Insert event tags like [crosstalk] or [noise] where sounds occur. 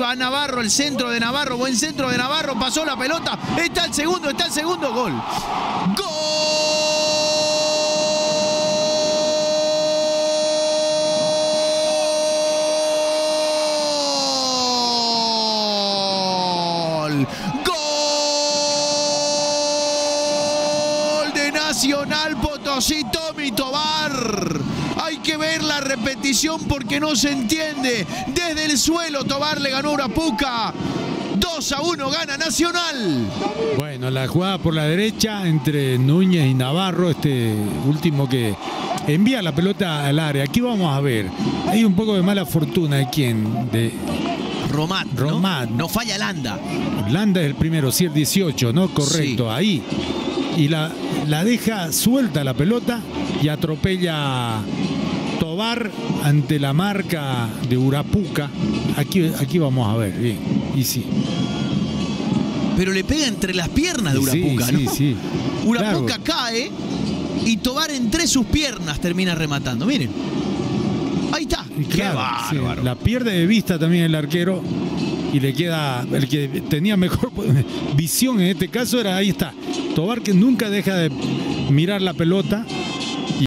Va Navarro, el centro de Navarro, buen centro de Navarro, pasó la pelota, está el segundo, está el segundo, gol. ¡Gol! ¡Gol de Nacional Potosí, Tommy Tobar! Hay que ver la repetición porque no se entiende. Desde el suelo, Tobar le ganó a Urapuca. 2 a 1 gana Nacional. Bueno, la jugada por la derecha entre Núñez y Navarro, este último que envía la pelota al área. Aquí vamos a ver. Hay un poco de mala fortuna de quién, de Romat. ¿no? Falla Landa. Landa es el primero, sí, el 18, ¿no? Correcto, Sí. ahí. Y la, la deja suelta la pelota y atropella Tobar ante la marca de Urapuca. Aquí, aquí vamos a ver, bien. Y sí. Pero le pega entre las piernas de sí, Urapuca, sí, ¿no? sí. Urapuca Claro. cae y Tobar entre sus piernas termina rematando. Miren. Ahí está. Qué claro, sí, bárbaro. la pierde de vista también el arquero y le queda el que tenía mejor [laughs] visión en este caso era ahí está Tobar que nunca deja de mirar la pelota